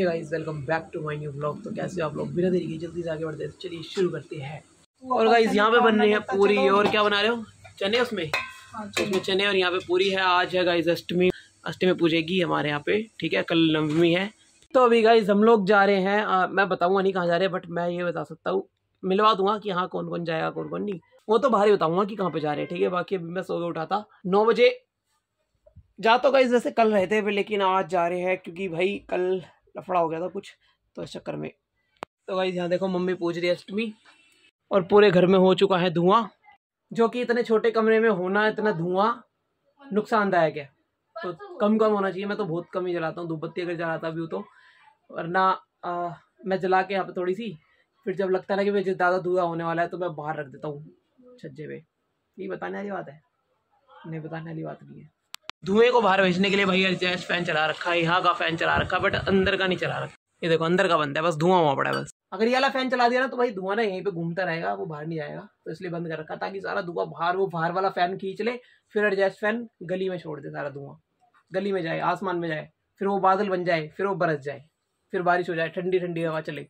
Hey guys welcome back to my new blog तो कैसे हो आप लोग? बिना देरी के जल्दी से आगे बढ़ते हैं। चलिए शुरू करते हैं। और गाइस यहाँ पे बन रही है पूरी। और क्या बना रहे हो? चने उसमें? उसमें चने और यहाँ पे पूरी है। आज है गाइस अष्टमी। अष्टमी पूजेगी हमारे यहाँ पे ठीक है? कल नवमी है। तो अभी गाइस हम लोग जा रहे हैं। आ, मैं बताऊँगा नहीं कहाँ जा रहे हैं बट मैं ये बता सकता हूँ। मिलवा दूँगा कि हाँ कौन कौन जाएगा कौन कौन नहीं। वो तो बाहर ही बताऊँगा कि कहाँ पे जा रहे हैं ठीक है? बाकी अभी मैं सो के उठा था। नौ बजे। जा तो गाइस वैसे कल रहते थे लेकिन आज जा रहे हैं क्योंकि भाई कल लफड़ा हो गया था कुछ तो इस चक्कर में। तो भाई यहाँ देखो मम्मी पूछ रही है अष्टमी, और पूरे घर में हो चुका है धुआँ, जो कि इतने छोटे कमरे में होना इतना धुआँ नुकसानदायक है। तो कम कम होना चाहिए, मैं तो बहुत कम ही जलाता हूँ, धूपबत्ती अगर जलाता भी हूँ तो वरना मैं जला के यहाँ पर थोड़ी सी, फिर जब लगता है कि भाई ज़्यादा धुआँ होने वाला है तो मैं बाहर रख देता हूँ छज्जे पे। ये बताने वाली बात है? नहीं, बताने वाली बात नहीं है। धुएँ को बाहर भेजने के लिए भाई एडजस्ट फ़ैन चला रखा है, यहाँ का फ़ैन चला रखा बट अंदर का नहीं चला रखा। ये देखो, अंदर का बंद है, बस धुआँ हुआ पड़ा है बस। अगर ये वाला फ़ैन चला दिया ना तो भाई धुआँ ना यहीं पे घूमता रहेगा, वो बाहर नहीं जाएगा। तो इसलिए बंद कर रखा, ताकि सारा धुआँ बाहर, वो बाहर वाला फ़ैन खींच ले, फिर एडजस्ट फ़ैन गली में छोड़ दे सारा धुआँ। गली में जाए, आसमान में जाए, फिर वो बादल बन जाए, फिर वो बरस जाए, फिर बारिश हो जाए ठंडी ठंडी हवा चले।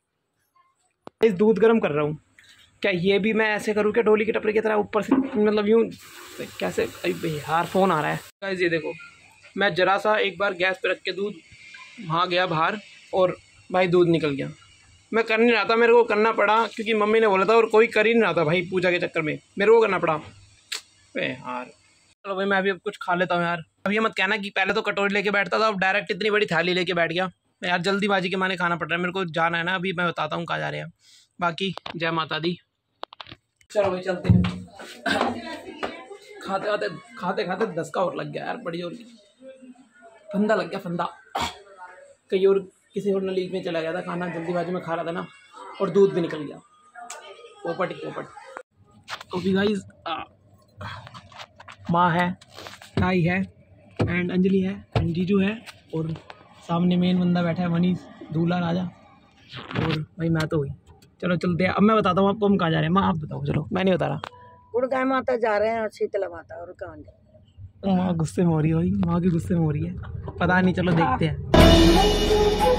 इस दूध गर्म कर रहा हूँ। क्या ये भी मैं ऐसे करूँ क्या डोली के टपरे की तरह ऊपर से मतलब यूँ, कैसे यार फ़ोन आ रहा है। ये देखो, मैं ज़रा सा एक बार गैस पे रख के दूध वहाँ गया बाहर और भाई दूध निकल गया। मैं कर नहीं रहा था, मेरे को करना पड़ा क्योंकि मम्मी ने बोला था और कोई कर ही नहीं रहा था भाई पूजा के चक्कर में। मेरे को करना पड़ा। यार। चलो भाई, मैं अभी अब कुछ खा लेता हूँ यार। अब ये मत कहना कि पहले तो कटोरी लेके बैठता था, अब डायरेक्ट इतनी बड़ी थाली लेके बैठ गया। यार, जल्दीबाजी के माने खाना पड़ रहा है, मेरे को जाना है ना, अभी मैं बताता हूँ कहाँ जा रहे हैं। बाकी, जय माता दी। चलो भाई, चलते हैं। खाते खाते खाते खाते दस का और लग गया यार, बड़ी और फंदा लग गया, फंदा। कहीं और किसी और नली में चला गया था, खाना जल्दीबाजी में खा रहा था ना, और दूध भी निकल गया। पोपट पोपट। तो भी गाइस माँ है, ताई है एंड अंजलि है एंड जीजू है, और सामने मेन बंदा बैठा है, मनीष, दूल्हा, राजा। और भाई, मैं तो हुई। चलो चलते हैं। अब मैं बताता हूँ आपको हम कहाँ जा रहे हैं? माँ आप बताओ चलो। मैं नहीं बता रहा। गुड़गाय माता जा रहे हैं और शीतला माता और कहाँ जा माँ गुस्से में हो रही है भाई माँ की गुस्से में हो रही है। पता नहीं चलो देखते हैं।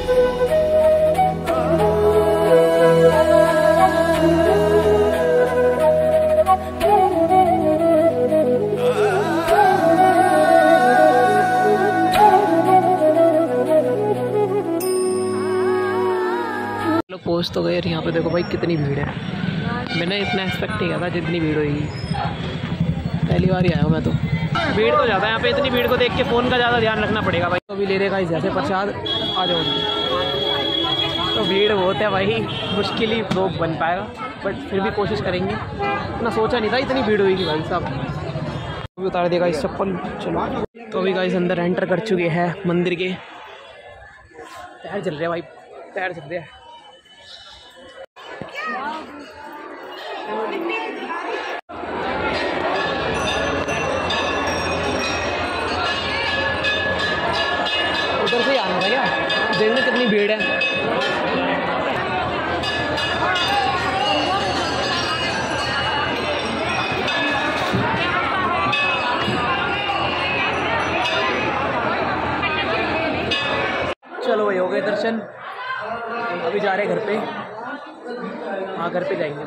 पहुँच तो गए यहाँ पे देखो भाई कितनी भीड़ है। मैंने इतना एक्सपेक्ट नहीं किया था जितनी भीड़ होगी पहली बार ही आया हूँ मैं तो। भीड़ तो ज़्यादा यहाँ पे इतनी भीड़ को देख के फ़ोन का ज़्यादा ध्यान रखना पड़ेगा भाई। तो अभी ले रहेगा जैसे प्रसाद, आ जाओ। तो भीड़ बहुत है भाई, मुश्किल ही लोग बन पाएगा बट फिर भी कोशिश करेंगे। इतना सोचा नहीं था इतनी भीड़ होगी भाई साहब। उतार देगा इस चप्पल, चलो। तो अभी गाइस अंदर एंटर कर चुके हैं मंदिर के। पैर चल रहे हैं भाई, पैर चल रहे हैं। उधर से आना था क्या? देखने कितनी भीड़ है? चलो भाई, हो गए दर्शन। अभी जा रहे घर पे। हाँ घर पे जाएँगे।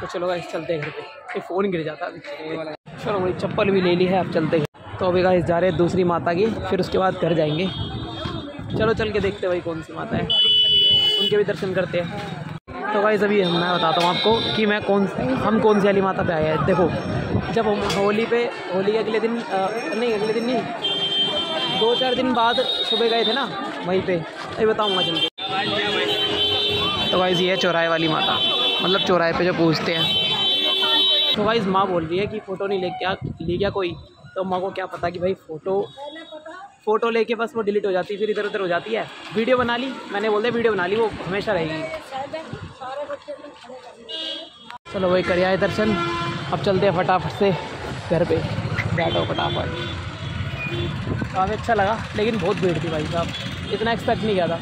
तो चलो गाइस चलते हैं घर पे। ये फ़ोन गिर जाता है चलो भाई चप्पल भी ले ली है, अब चलते हैं। तो अभी गाइस जा रहे हैं दूसरी माता की, फिर उसके बाद घर जाएँगे। चलो, चल के देखते हैं भाई कौन सी माता है। उनके भी दर्शन करते हैं। तो गाइस अभी मैं बताता हूँ आपको कि मैं कौन हम कौन सी वाली माता पे आए हैं। देखो जब हम होली पे होली अगले दिन अ, नहीं अगले दिन नहीं दो चार दिन बाद सुबह गए थे ना वहीं पे। अभी बताऊँगा के तो गाइस ये चौराहे वाली माता। मतलब चौराहे पे जो पूछते हैं। तो गाइस माँ बोल रही है कि फ़ोटो नहीं ले क्या ले गया कोई? तो माँ को क्या पता कि भाई फ़ोटो फ़ोटो लेके बस वो डिलीट हो जाती है फिर इधर उधर हो जाती है। वीडियो बना ली मैंने बोल दिया वीडियो बना ली वो हमेशा रहेगी। चलो वही कर आए दर्शन। अब चलते हैं फटाफट से घर पे। बैठो फटाफट। काफ़ी अच्छा लगा लेकिन बहुत भीड़ थी भाई साहब। इतना एक्सपेक्ट नहीं किया था।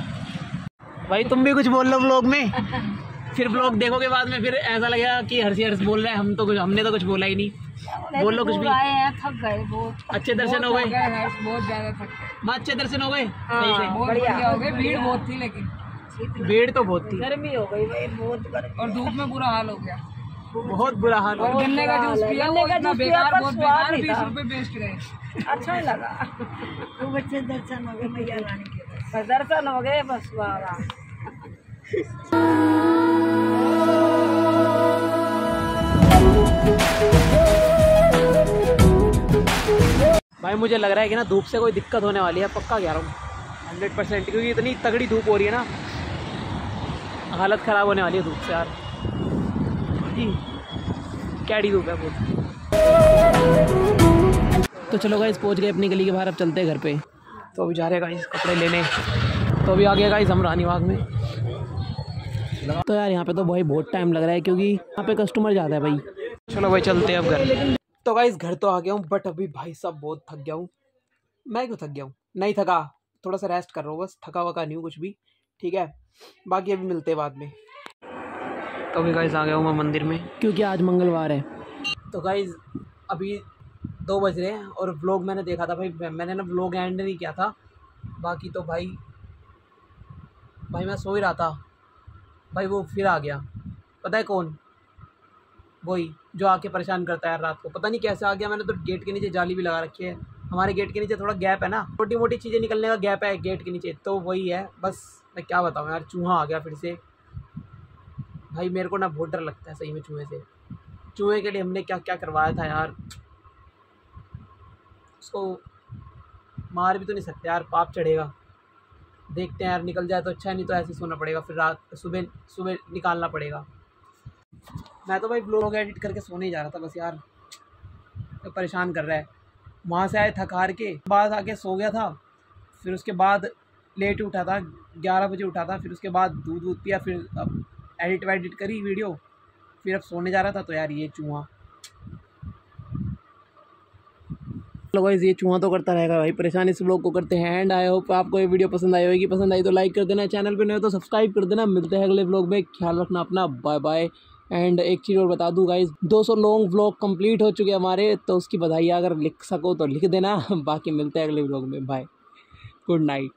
भाई तुम भी कुछ बोल लो ब्लॉग में। फिर ब्लॉग देखोगे बाद में फिर ऐसा लगेगा कि हर्षी हर्ष बोल रहे हैं हम तो कुछ हमने तो कुछ बोला ही नहीं। बोल लो कुछ भी। आए हैं थक गए बहुत। अच्छे दर्शन हो गए। बहुत ज़्यादा थक गए। अच्छे दर्शन हो गए। हाँ, बढ़िया हो गए भीड़ बहुत थी लेकिन। भीड़ तो बहुत थी। गर्मी हो गई भाई बहुत गर्मी। और धूप में बुरा हाल हो गया। बहुत बुरा हाल और गन्ने का जूस पिया वो गन्ने का इतना जूस पिया, बेकार पर बहुत स्वाद बेकार बीस रुपए बेस्ट रहे अच्छा लगा। खूब अच्छे दर्शन हो गए मैया रानी के बस दर्शन हो गए बस वाह भाई मुझे लग रहा है कि ना धूप से कोई दिक्कत होने वाली है पक्का कह रहा हूँ। हंड्रेड परसेंट क्योंकि इतनी तगड़ी धूप हो रही है ना। हालत ख़राब होने वाली है धूप से, यार। जी कैडी धूप है बहुत। तो चलो गाइस पहुँच गए अपनी गली के बाहर, अब चलते हैं घर पे। तो अभी जा रहे हैं गाइस कपड़े लेने। तो अभी आ गया गाइस हम रानी बाग में। तो यार, यहाँ पे तो भाई बहुत टाइम लग रहा है, क्योंकि यहाँ पे कस्टमर ज़्यादा है भाई। चलो भाई, चलते हैं अब घर। तो गाइस घर तो आ गया हूँ बट अभी भाई साहब बहुत थक गया हूँ। मैं क्यों थक गया हूँ? नहीं थका। थोड़ा सा रेस्ट कर रहा हूँ, बस। थका वका नहीं हूँ कुछ भी। ठीक है? बाकी अभी मिलते हैं बाद में। तो अभी गाइस आ गया हूँ मैं मंदिर में। क्योंकि आज मंगलवार है। तो गाइज़ अभी दो बज रहे हैं और व्लॉग मैंने देखा था भाई मैंने ना व्लॉग एंड नहीं किया था। बाकी तो भाई भाई मैं सो ही रहा था। भाई वो फिर आ गया। पता है कौन? वही जो आके परेशान करता है रात को। पता नहीं कैसे आ गया मैंने तो गेट के नीचे जाली भी लगा रखी है। हमारे गेट के नीचे थोड़ा गैप है ना। छोटी मोटी चीज़ें निकलने का गैप है गेट के नीचे तो वही है। बस, मैं क्या बताऊँ यार, चूहा आ गया फिर से। भाई, मेरे को ना बहुत डर लगता है सही में चूहे से। चूहे के लिए हमने क्या क्या करवाया था यार? उसको मार भी तो नहीं सकते यार, पाप चढ़ेगा। देखते हैं यार, निकल जाए तो अच्छा है, नहीं तो ऐसे सोना पड़ेगा, फिर रात, सुबह सुबह निकालना पड़ेगा। मैं तो भाई ब्लॉग एडिट करके सोने ही जा रहा था, बस यार। तो परेशान कर रहा है। वहाँ से आए थक हार के, बाद आके सो गया था। फिर उसके बाद लेट उठा था, ग्यारह बजे उठा था। फिर उसके बाद दूध दूध पिया, फिर अब एडिट वेडिट करी वीडियो फिर अब सोने जा रहा था तो यार ये चूहा। गाइस ये चूहा तो करता रहेगा भाई। परेशान इस ब्लॉग को करते हैं। एंड आई होप आपको ये वीडियो पसंद आई होगी। पसंद आई तो लाइक कर देना। चैनल पे नए हो तो सब्सक्राइब कर देना। मिलते हैं अगले ब्लॉग में। ख्याल रखना अपना। बाय बाय एंड एक चीज़ और बता दूँ दो 200 लॉन्ग ब्लॉग कंप्लीट हो चुके हमारे तो उसकी बधाई अगर लिख सको तो लिख देना। बाकी मिलते हैं अगले ब्लॉग में बाय गुड नाइट